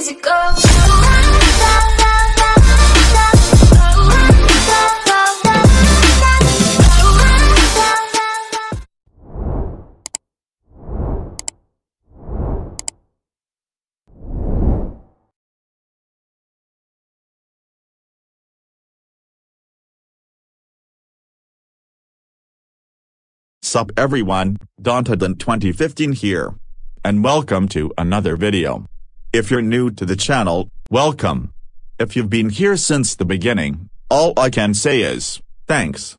easy go. Sup everyone, DantyDant 2015 here. And welcome to another video. If you're new to the channel, welcome. If you've been here since the beginning, all I can say is, thanks.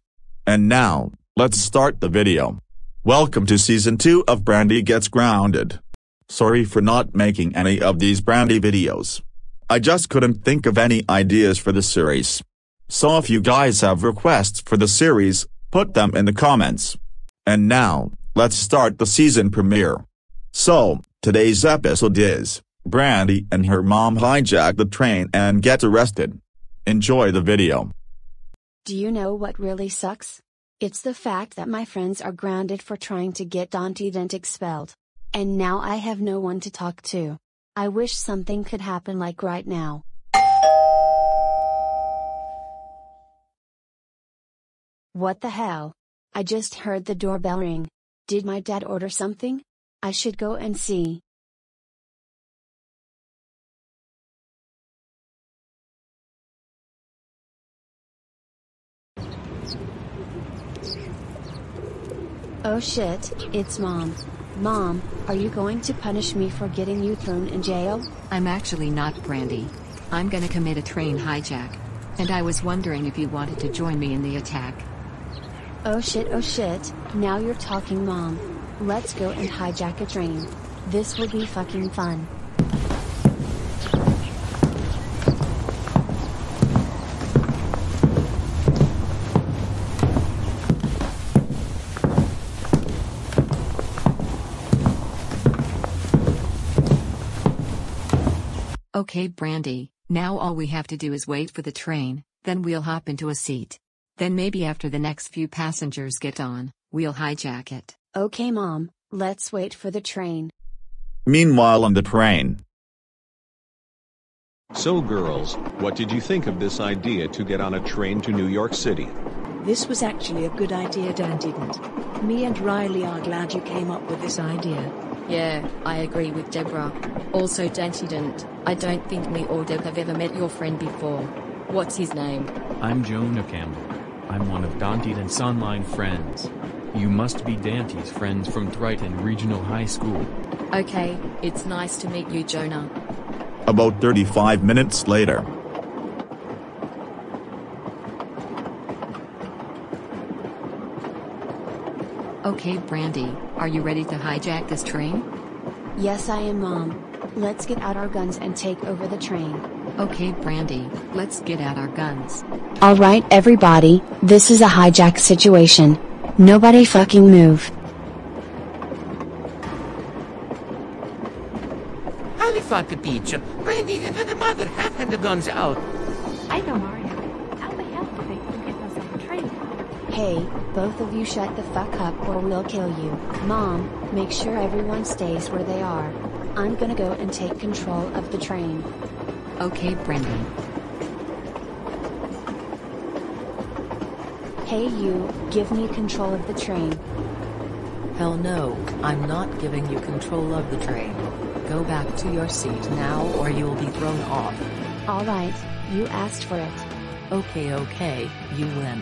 And now, let's start the video. Welcome to season 2 of Brandie Gets Grounded. Sorry for not making any of these Brandie videos. I just couldn't think of any ideas for the series. So if you guys have requests for the series, put them in the comments. And now, let's start the season premiere. So, today's episode is, Brandie and her mom hijack the train and get arrested. Enjoy the video. Do you know what really sucks? It's the fact that my friends are grounded for trying to get DantyDant expelled. And now I have no one to talk to. I wish something could happen like right now. What the hell? I just heard the doorbell ring. Did my dad order something? I should go and see. Oh shit, it's mom. Mom, are you going to punish me for getting you thrown in jail? I'm actually not Brandie. I'm gonna commit a train hijack. And I was wondering if you wanted to join me in the attack. Oh shit, oh shit, now you're talking mom. Let's go and hijack a train. This will be fucking fun. Okay, Brandie, now all we have to do is wait for the train, then we'll hop into a seat. Then maybe after the next few passengers get on, we'll hijack it. Okay mom, let's wait for the train. Meanwhile on the train, So girls, what did you think of this idea to get on a train to New York City? This was actually a good idea, DantyDant. Me and Riley are glad you came up with this idea. Yeah, I agree with Deborah. Also, DantyDant. I don't think me or Deb have ever met your friend before. What's his name? I'm Jonah Campbell. I'm one of Dante's online friends. You must be Dante's friends from Triton Regional High School. Okay, it's nice to meet you, Jonah. about 35 minutes later. Okay, Brandie, are you ready to hijack this train? Yes, I am mom. Let's get out our guns and take over the train. Okay, Brandie, let's get out our guns. Alright, everybody, this is a hijack situation. Nobody fucking move. Holy fuck a peach. Brandie and the mother have had the guns out. I know, Mario. How the hell did they even get us on the train? Hey, both of you shut the fuck up or we'll kill you. Mom, make sure everyone stays where they are. I'm gonna go and take control of the train. Okay, Brendan. Hey you, give me control of the train. Hell no, I'm not giving you control of the train. Go back to your seat now or you'll be thrown off. Alright, you asked for it. Okay, okay, you win.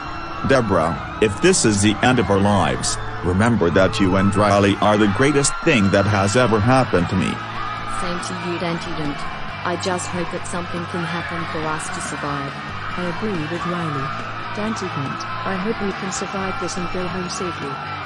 Deborah, if this is the end of our lives, remember that you and Riley are the greatest thing that has ever happened to me. Same to you, DantyDant. I just hope that something can happen for us to survive. I agree with Riley. DantyDant, I hope we can survive this and go home safely.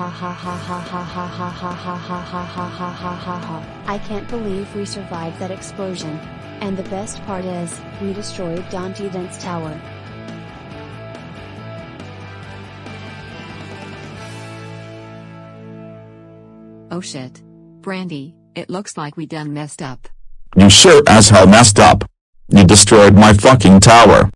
Ha ha ha ha ha ha ha ha ha ha ha ha ha ha ha ha ha. I can't believe we survived that explosion. And the best part is, we destroyed DantyDant's tower. Oh shit. Brandie, it looks like we done messed up. You sure as hell messed up. You destroyed my fucking tower.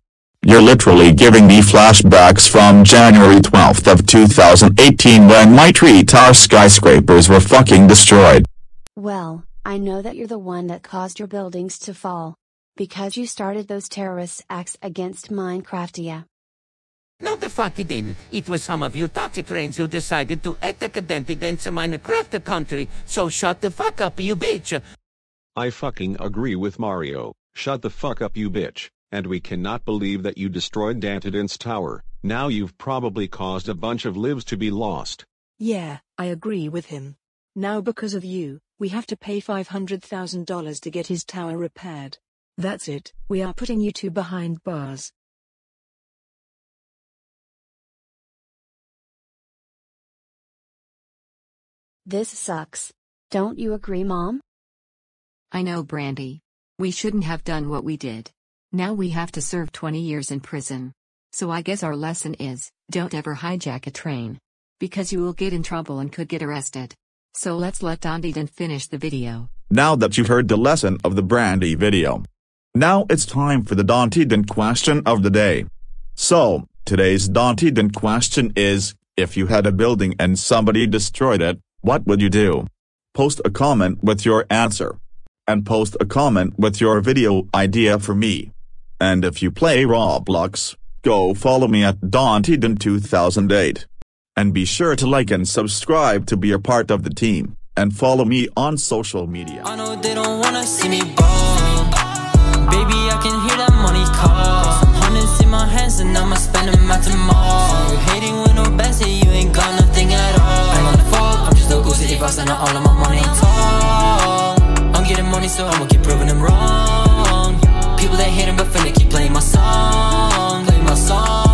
You're literally giving me flashbacks from January 12th of 2018 when my three tower skyscrapers were fucking destroyed. Well, I know that you're the one that caused your buildings to fall. Because you started those terrorist acts against Minecraftia. No, the fuck he didn't. It was some of you toxic trains who decided to attack against a Minecraft country. So shut the fuck up, you bitch. I fucking agree with Mario. Shut the fuck up you bitch. And we cannot believe that you destroyed DantyDant's tower. Now you've probably caused a bunch of lives to be lost. Yeah, I agree with him. Now because of you, we have to pay $500,000 to get his tower repaired. That's it, we are putting you two behind bars. This sucks. Don't you agree, Mom? I know, Brandie. We shouldn't have done what we did. Now we have to serve 20 years in prison. So I guess our lesson is don't ever hijack a train. Because you will get in trouble and could get arrested. So let's let DantyDant finish the video. Now that you've heard the lesson of the Brandie video. Now it's time for the DantyDant question of the day. So, today's DantyDant question is, if you had a building and somebody destroyed it, what would you do? Post a comment with your answer. And post a comment with your video idea for me. And if you play Roblox, go follow me at DantyDant2008. And be sure to like and subscribe to be a part of the team, and follow me on social media. I know they don't wanna see me ball. Baby, I can hear that money call. Hundreds in my hands and I'ma spend them hating with no best, you ain't got nothing at all. I'm on the fall, I'm just a if I all of my money. I'm getting money, so I'ma keep proving them wrong. People they hating, but finna keep playing my song, playing my song.